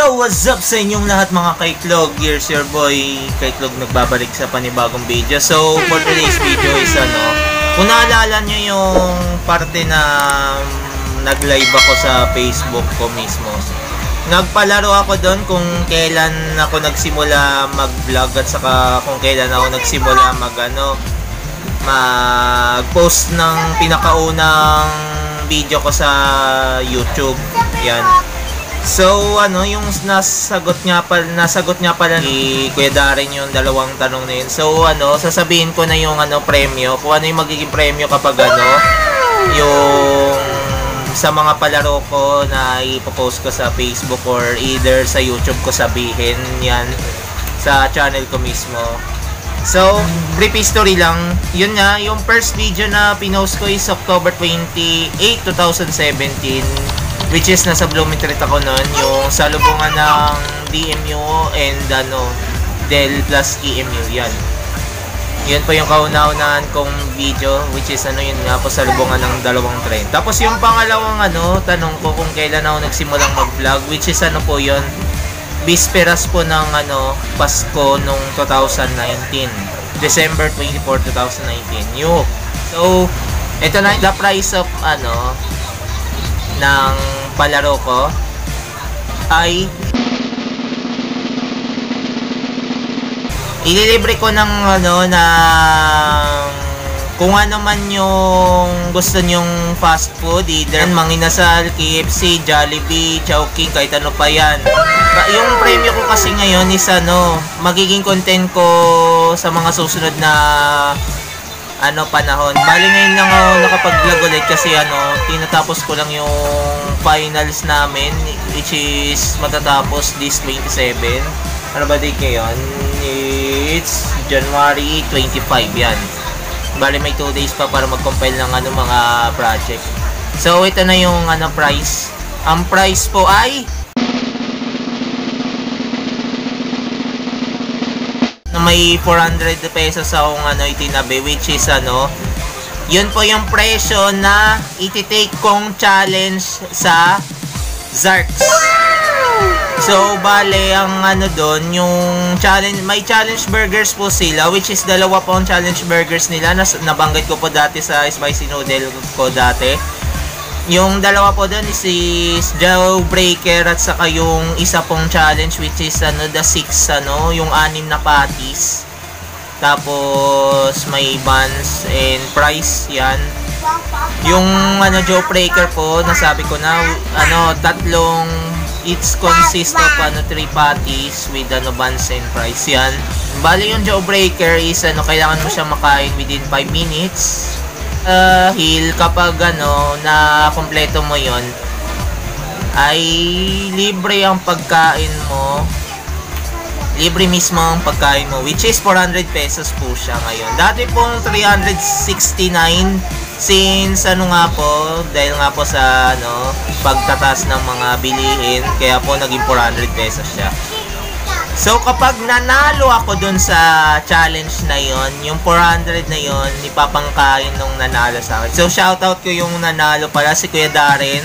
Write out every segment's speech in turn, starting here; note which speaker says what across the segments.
Speaker 1: So, what's up sa inyong lahat mga kaiklog? Here's your boy, kaiklog nagbabalik sa panibagong video. So, for today's video is ano, kung naalala nyo yung parte na um, nag-live ako sa Facebook ko mismo. Nagpalaro ako doon kung kailan ako nagsimula mag-vlog at saka kung kailan ako nagsimula mag ano, mag-post ng pinakaunang video ko sa YouTube. Yan. So, ano, yung nasagot nga pala, nasagot nga pala ni Kuya Darren yung dalawang tanong na yun. So, ano, sasabihin ko na yung ano, premyo. Kung ano yung magiging premyo kapag ano, yung sa mga palaro ko na ipopost ko sa Facebook or either sa YouTube ko sabihin yan sa channel ko mismo. So, brief history lang. Yun nga, yung first video na pinost ko is October 28, 2017 which is nasa Blooming Street ako noon yung salubungan ng DMU and ano Dell plus EMU yan. Yun po yung kauna-unahan kong video which is ano yun nga po salubungan ng dalawang train tapos yung pangalawang ano tanong ko kung kailan ako nagsimulang mag vlog which is ano po yun bisperas po ng ano Pasko nung 2019 December 24, 2019 yun so ito na the price of ano ng palaro ko ay ililibre ko ng ano na kung ano man yung gusto nyong fast food, either Manginasal, KFC, Jollibee, Chowking, kahit ano pa yan. Yung premyo ko kasi ngayon is ano, magiging content ko sa mga susunod na ano panahon. Bali ngayon lang ako nakapag-vlog ulit kasi ano, tinatapos ko lang yung finals namin which is matatapos this 27. Ano ba date ngayon? It's January 25 yan. Bali may 2 days pa para mag-compile ng ano mga project. So ito na yung ano price. Ang price po ay may 400 pesos akong ano itinabi which is ano yun po yung presyo na iti-take kong challenge sa Zarks. So, bale, ang ano doon, yung challenge, may challenge burgers po sila, which is dalawa po ang challenge burgers nila, na, nabanggit ko po dati sa spicy noodle ko dati. Yung dalawa po doon is, is Joe Breaker at saka yung isa pong challenge which is ano, the 6, ano, yung anim na patties. Tapos, may buns and fries, yan. Yung ano, Joe po, nasabi ko na, ano, tatlong It's consist of ano, three patties with ano, buns and fries. Yan. Bali yung jawbreaker is ano, kailangan mo siya makain within 5 minutes. Uh, heal kapag ano, na kompleto mo yon ay libre ang pagkain mo. Libre mismo ang pagkain mo which is 400 pesos po siya ngayon. Dati pong 369 since ano nga po dahil nga po sa ano pagtatas ng mga bilihin kaya po naging 400 pesos siya So kapag nanalo ako dun sa challenge na yon, yung 400 na yon, ipapangkain nung nanalo sa akin. So shoutout ko yung nanalo pala si Kuya Darren.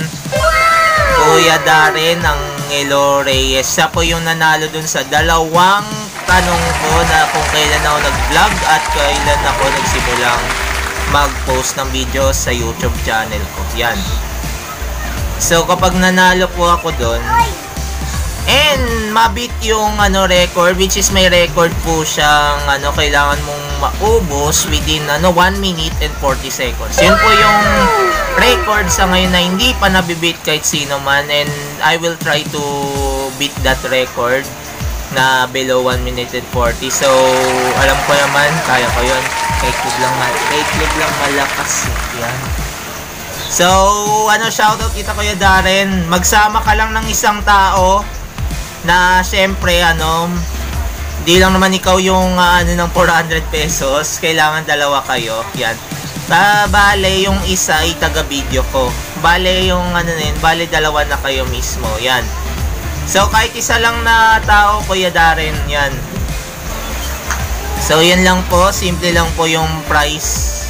Speaker 1: Kuya Darren ng Elo Reyes. Siya po yung nanalo dun sa dalawang tanong ko na kung kailan ako nag-vlog at kailan ako nagsimulang mag-post ng video sa YouTube channel ko. Yan. So kapag nanalo po ako dun, And mabit yung ano record which is may record po siyang ano kailangan mong maubos within ano 1 minute and 40 seconds. Yun po yung record sa ngayon na hindi pa nabibit kahit sino man and I will try to beat that record na below 1 minute and 40. So alam ko naman kaya ko yun. Club lang club lang malakas. Yan. So, ano, shoutout kita Kuya Darren. Magsama ka lang ng isang tao na syempre ano di lang naman ikaw yung uh, ano ng 400 pesos. Kailangan dalawa kayo. Yan. Ta bale yung isa ay taga video ko. Bale yung ano na yun bale dalawa na kayo mismo. Yan. So kahit isa lang na tao kuya Darren yan. So yan lang po. Simple lang po yung price.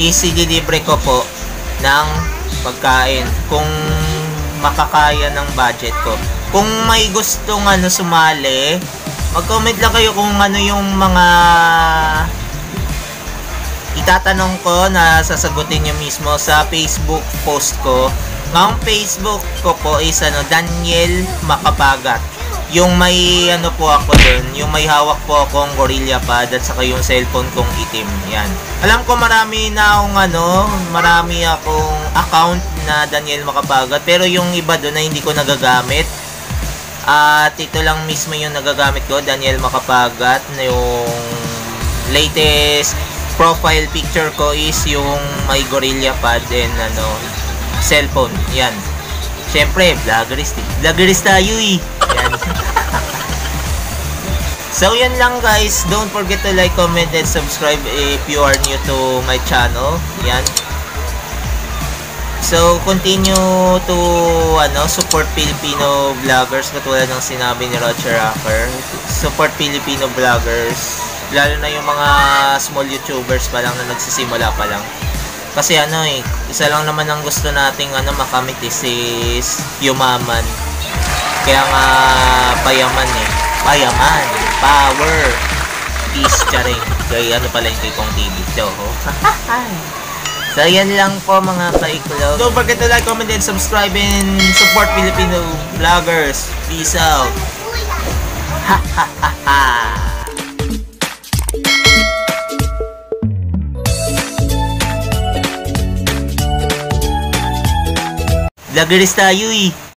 Speaker 1: Easy delivery ko po ng pagkain kung makakaya ng budget ko kung may gustong ano sumali, mag-comment lang kayo kung ano yung mga itatanong ko na sasagutin nyo mismo sa Facebook post ko. Ang Facebook ko po is ano, Daniel Makapagat. Yung may ano po ako dun, yung may hawak po akong Gorilla Pad at saka yung cellphone kong itim. Yan. Alam ko marami na akong ano, marami akong account na Daniel Makapagat. Pero yung iba dun na hindi ko nagagamit. At ito lang mismo yung nagagamit ko, Daniel Makapagat, na yung latest profile picture ko is yung may Gorilla Pad and ano, cellphone. Yan. Siyempre, vloggerist. eh. Vloggerist tayo eh. Yan. so, yan lang guys. Don't forget to like, comment, and subscribe if you are new to my channel. Yan. So, continue to ano, support Filipino vloggers katulad ng sinabi ni Roger Rocker. Support Filipino vloggers. Lalo na yung mga small YouTubers pa lang na nagsisimula pa lang. Kasi ano eh, isa lang naman ang gusto nating ano makamit is, is yumaman. Kaya nga payaman eh. Payaman, power, peace, charing. Kaya ano pala yung kay Kong TV. So, So, yan lang po mga kaikulaw. Don't forget to like, comment, and subscribe and support Filipino vloggers. Peace out. Ha ha ha ha. Vloggerist tayo eh.